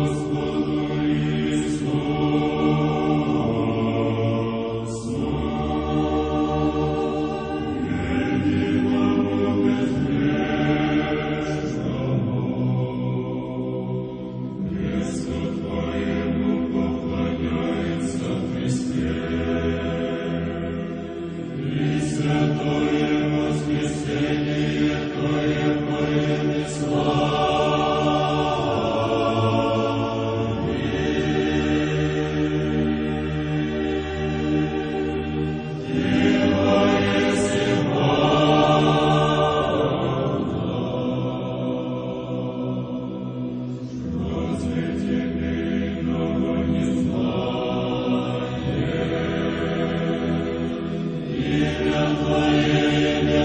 Господу